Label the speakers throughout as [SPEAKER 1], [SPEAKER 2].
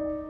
[SPEAKER 1] thank you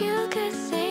[SPEAKER 1] you could say